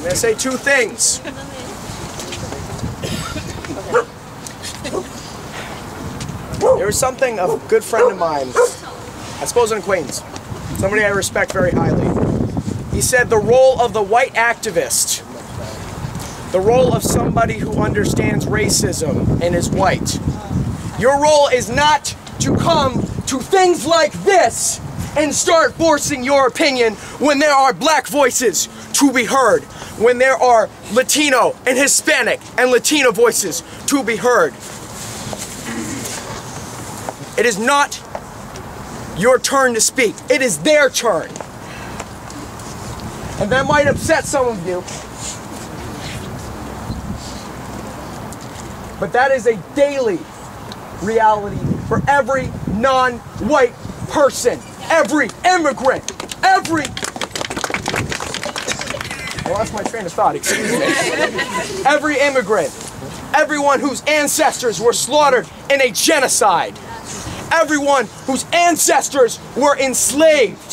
I'm going to say two things. There was something of a good friend of mine, I suppose an acquaintance, somebody I respect very highly. He said the role of the white activist, the role of somebody who understands racism and is white. Your role is not to come to things like this and start forcing your opinion when there are black voices to be heard, when there are Latino and Hispanic and Latino voices to be heard. It is not your turn to speak. It is their turn. And that might upset some of you. But that is a daily reality for every non-white person, every immigrant, every I lost my train of thought, excuse me. Every immigrant, everyone whose ancestors were slaughtered in a genocide everyone whose ancestors were enslaved.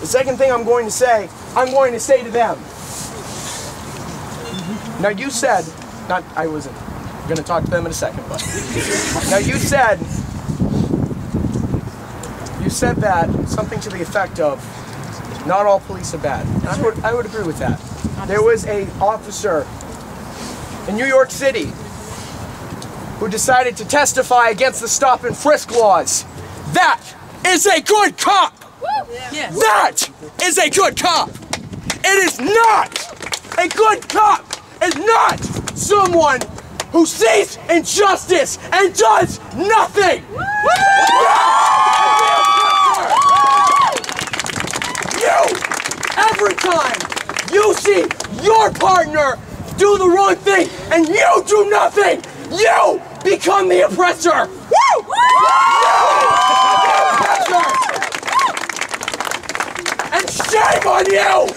The second thing I'm going to say, I'm going to say to them. Now you said, not I wasn't going to talk to them in a second, but now you said, you said that something to the effect of, not all police are bad. I would, I would agree with that. There was a officer in New York City who decided to testify against the stop and frisk laws. That is a good cop! Yes. That is a good cop! It is not! A good cop is not someone who sees injustice and does nothing! You, time you see your partner do the wrong thing and you do nothing, you become the oppressor! Woo! Woo! The oppressor! And shame on you!